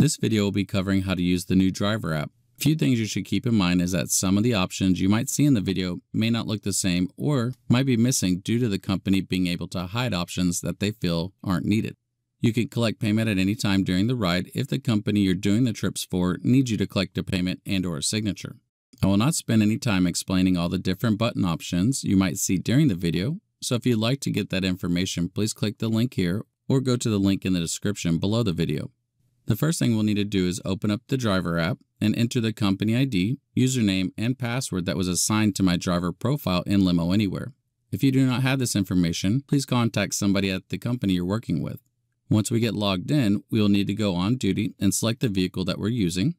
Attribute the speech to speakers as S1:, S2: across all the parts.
S1: This video will be covering how to use the new driver app. A few things you should keep in mind is that some of the options you might see in the video may not look the same or might be missing due to the company being able to hide options that they feel aren't needed. You can collect payment at any time during the ride if the company you're doing the trips for needs you to collect a payment and or a signature. I will not spend any time explaining all the different button options you might see during the video, so if you'd like to get that information, please click the link here or go to the link in the description below the video. The first thing we'll need to do is open up the driver app and enter the company ID, username, and password that was assigned to my driver profile in Limo Anywhere. If you do not have this information, please contact somebody at the company you're working with. Once we get logged in, we will need to go on duty and select the vehicle that we're using.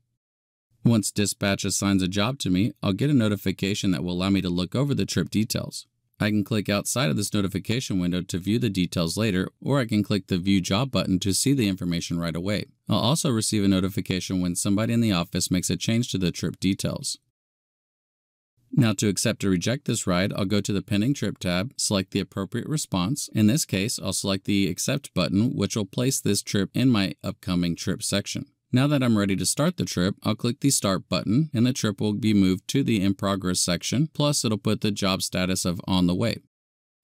S1: Once dispatch assigns a job to me, I'll get a notification that will allow me to look over the trip details. I can click outside of this notification window to view the details later, or I can click the View Job button to see the information right away. I'll also receive a notification when somebody in the office makes a change to the trip details. Now to accept or reject this ride, I'll go to the Pending Trip tab, select the appropriate response. In this case, I'll select the Accept button, which will place this trip in my upcoming trip section. Now that I'm ready to start the trip, I'll click the Start button and the trip will be moved to the In Progress section, plus it'll put the job status of On the Way.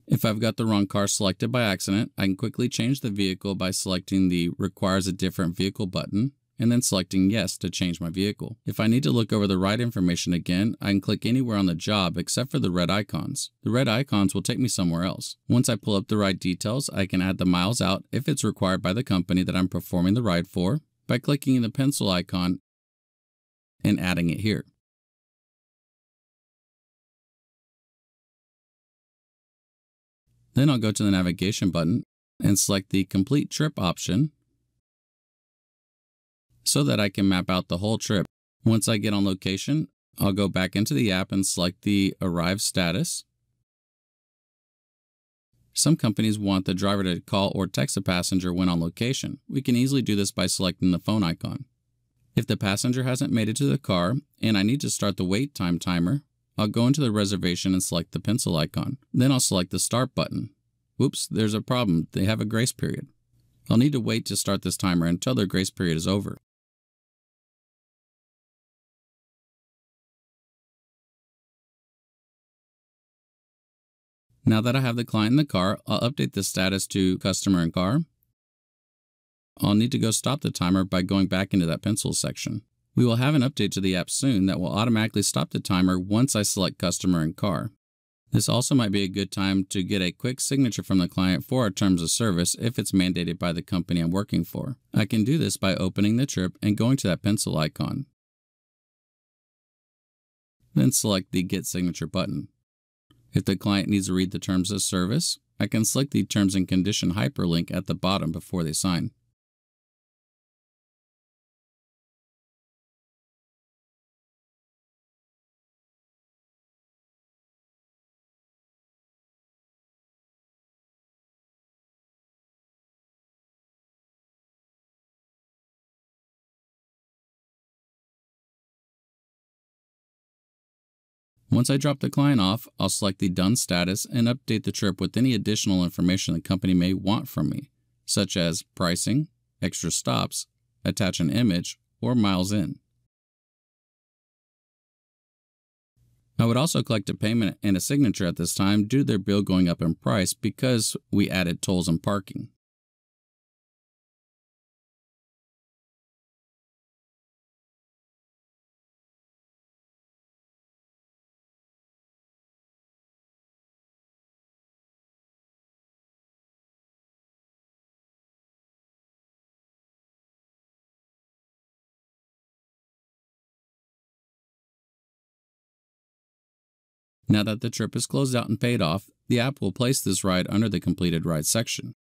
S1: If I've got the wrong car selected by accident, I can quickly change the vehicle by selecting the Requires a Different Vehicle button and then selecting Yes to change my vehicle. If I need to look over the ride information again, I can click anywhere on the job except for the red icons. The red icons will take me somewhere else. Once I pull up the ride details, I can add the miles out if it's required by the company that I'm performing the ride for by clicking the pencil icon and adding it here. Then I'll go to the navigation button and select the complete trip option so that I can map out the whole trip. Once I get on location, I'll go back into the app and select the arrive status. Some companies want the driver to call or text a passenger when on location. We can easily do this by selecting the phone icon. If the passenger hasn't made it to the car and I need to start the wait time timer, I'll go into the reservation and select the pencil icon. Then I'll select the start button. Whoops, there's a problem. They have a grace period. I'll need to wait to start this timer until their grace period is over. Now that I have the client in the car, I'll update the status to customer in car. I'll need to go stop the timer by going back into that pencil section. We will have an update to the app soon that will automatically stop the timer once I select customer in car. This also might be a good time to get a quick signature from the client for our terms of service if it's mandated by the company I'm working for. I can do this by opening the trip and going to that pencil icon. Then select the Get Signature button. If the client needs to read the terms of service, I can select the terms and condition hyperlink at the bottom before they sign. Once I drop the client off, I'll select the Done status and update the trip with any additional information the company may want from me, such as pricing, extra stops, attach an image, or miles in. I would also collect a payment and a signature at this time due to their bill going up in price because we added tolls and parking. Now that the trip is closed out and paid off, the app will place this ride under the completed ride section.